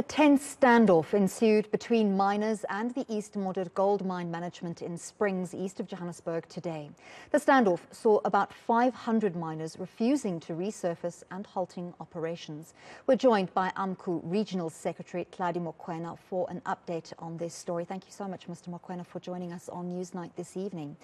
A tense standoff ensued between miners and the East Modder gold mine management in Springs, east of Johannesburg today. The standoff saw about 500 miners refusing to resurface and halting operations. We're joined by AMCU Regional Secretary Tladi Mokwena for an update on this story. Thank you so much, Mr. Mokwena, for joining us on Newsnight this evening.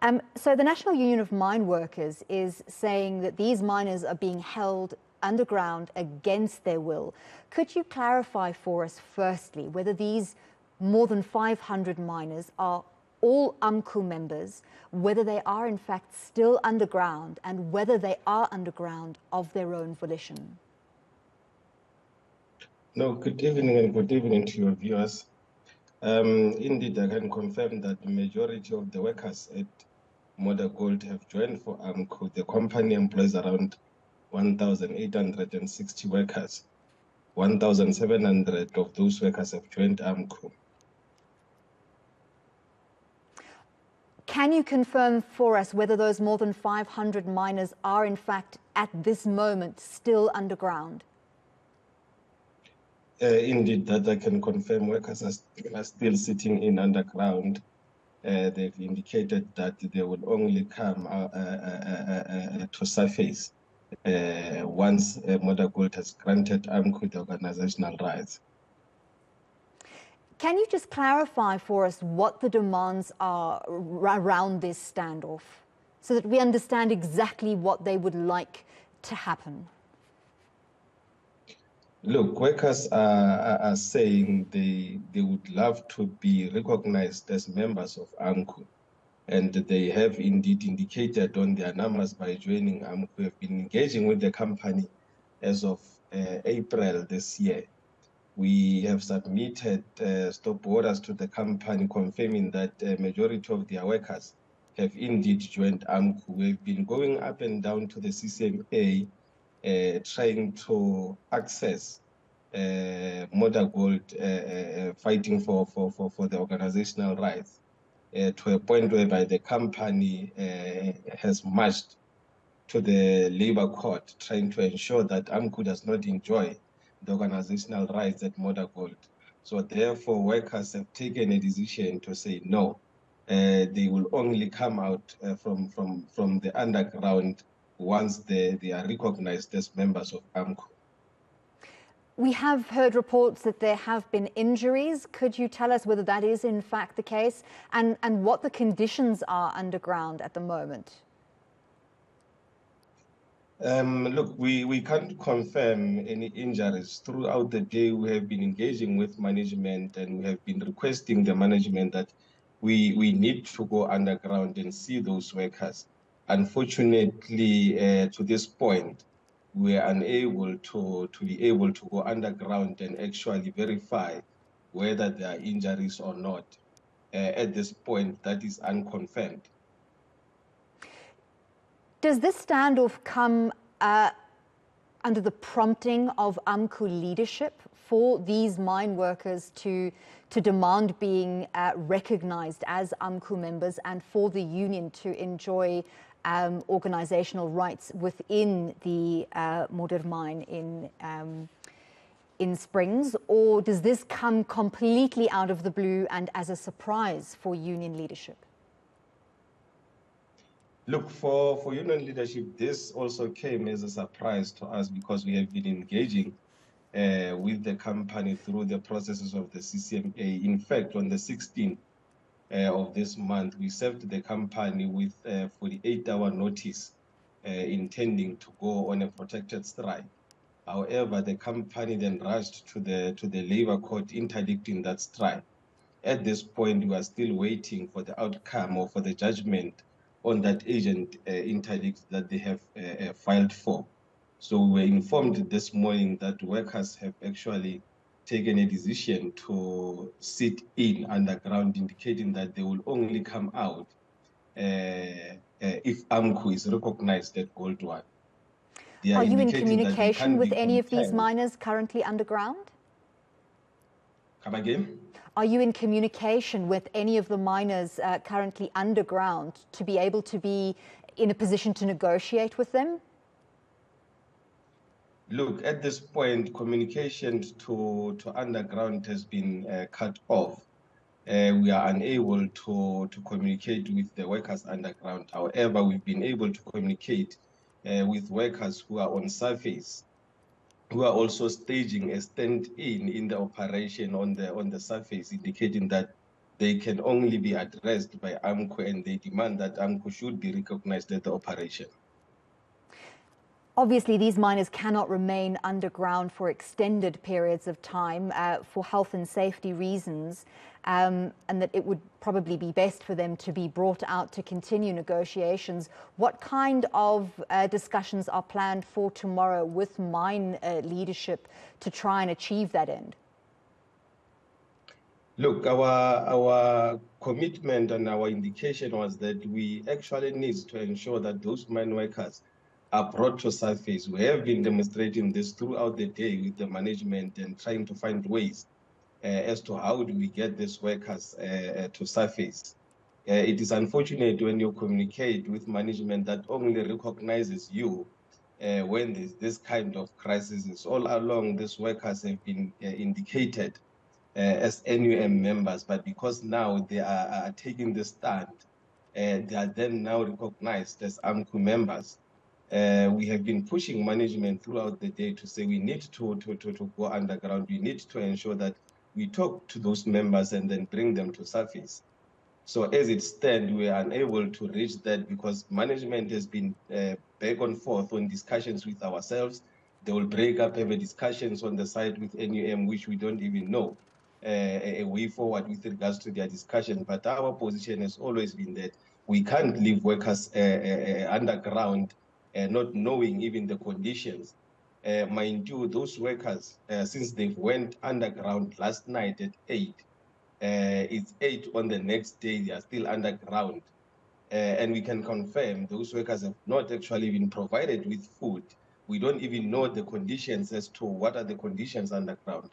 Um, so the National Union of Mine Workers is saying that these miners are being held underground against their will. Could you clarify for us, firstly, whether these more than 500 miners are all AMCU members, whether they are in fact still underground, and whether they are underground of their own volition? No, good evening and good evening to your viewers. Um, indeed, I can confirm that the majority of the workers at Modder Gold have joined for AMCU. The company employs around 1,860 workers. 1,700 of those workers have joined AMCU. Can you confirm for us whether those more than 500 miners are in fact at this moment still underground? Uh, indeed, that I can confirm workers are, are still sitting in underground. Uh, they've indicated that they will only come uh, uh, uh, uh to surface uh, once uh, Modder Gold has granted AMCU the organizational rights. Can you just clarify for us what the demands are around this standoff so that we understand exactly what they would like to happen? Look, workers are, are, saying they, they would love to be recognized as members of AMCU and they have indeed indicated on their numbers by joining AMCU. We have been engaging with the company as of uh, April this year. We have submitted uh, stop orders to the company confirming that a majority of their workers have indeed joined AMCU. We've been going up and down to the CCMA uh, trying to access uh, Modder Gold uh, uh, fighting for, for, for, for the organizational rights uh, to a point whereby the company uh, has marched to the labor court trying to ensure that AMCU does not enjoy the organizational rights at Modder Gold. So therefore, workers have taken a decision to say no. Uh, they will only come out uh, from, from, from the underground once they, they are recognized as members of AMCU. We have heard reports that there have been injuries. Could you tell us whether that is in fact the case and, and what the conditions are underground at the moment? Um, look, we, we can't confirm any injuries. Throughout the day, we have been engaging with management and we have been requesting the management that we, we need to go underground and see those workers. Unfortunately, uh, to this point, we are unable to, to be able to go underground and actually verify whether there are injuries or not. Uh, at this point, that is unconfirmed. Does this standoff come uh, under the prompting of AMCU leadership for these mine workers to, to demand being uh, recognized as AMCU members and for the union to enjoy um, organizational rights within the uh, mine in, um, in Springs, or does this come completely out of the blue and as a surprise for union leadership? Look, for, for union leadership, this also came as a surprise to us because we have been engaging uh, with the company through the processes of the CCMA. In fact, on the 16th, uh, of this month, we served the company with a 48-hour notice uh, intending to go on a protected strike. However, the company then rushed to the to the labor court interdicting that strike. At this point, we are still waiting for the outcome or for the judgment on that agent uh, interdict that they have uh, uh, filed for. So we were informed this morning that workers have actually taken a decision to sit in underground, indicating that they will only come out uh, uh, if AMCU is recognized at Gold One. Are, are you in communication with any of these miners currently underground? Come again? Are you in communication with any of the miners uh, currently underground to be able to be in a position to negotiate with them? Look, at this point, communication to, to underground has been uh, cut off. Uh, we are unable to, to communicate with the workers underground. However, we've been able to communicate uh, with workers who are on surface, who are also staging a stand-in in the operation on the on the surface, indicating that they can only be addressed by AMCU and they demand that AMCU should be recognized at the operation. Obviously, these miners cannot remain underground for extended periods of time uh, for health and safety reasons, um, and that it would probably be best for them to be brought out to continue negotiations. What kind of uh, discussions are planned for tomorrow with mine uh, leadership to try and achieve that end? Look, our our commitment and our indication was that we actually need to ensure that those mine workers are brought to surface. We have been demonstrating this throughout the day with the management and trying to find ways uh, as to how do we get these workers uh, uh to surface. Uh, it is unfortunate when you communicate with management that only recognizes you uh, when this kind of crisis. Is. All along, these workers have been uh, indicated as NUM members, but because now they are, are taking the stand, they are then now recognized as AMCU members. Uh, we have been pushing management throughout the day to say we need to, to, to, to go underground. We need to ensure that we talk to those members and then bring them to surface. So as it stands, we are unable to reach that because management has been uh, back and forth on discussions with ourselves. They will break up, have discussions on the side with NUM, which we don't even know uh, a way forward with regards to their discussion. But our position has always been that we can't leave workers uh, uh, uh underground uh, not knowing even the conditions. Uh, mind you, those workers, uh, since they went underground last night at 8, it's 8 on the next day, they are still underground. and we can confirm those workers have not actually been provided with food. We don't even know the conditions as to what are the conditions underground.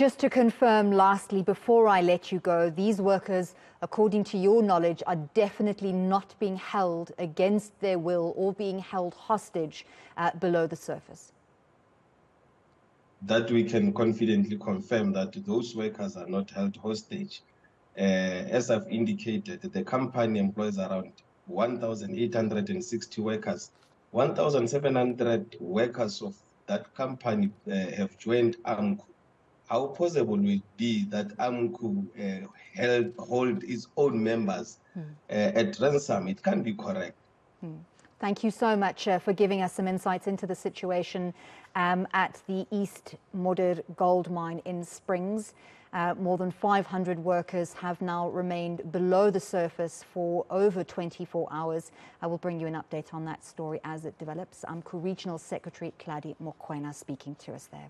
Just to confirm lastly, before I let you go, these workers, according to your knowledge, are definitely not being held against their will or being held hostage uh, below the surface. That we can confidently confirm that those workers are not held hostage. Uh, as I've indicated, the company employs around 1,860 workers. 1,700 workers of that company uh, have joined AMCU how possible will it be that AMCU uh, held, hold its own members hmm. uh, at ransom? It can't be correct. Hmm. Thank you so much uh, for giving us some insights into the situation um, at the East Modder gold mine in Springs. Uh, more than 500 workers have now remained below the surface for over 24 hours. I will bring you an update on that story as it develops. AMCU Regional Secretary Tladi Mokwena speaking to us there.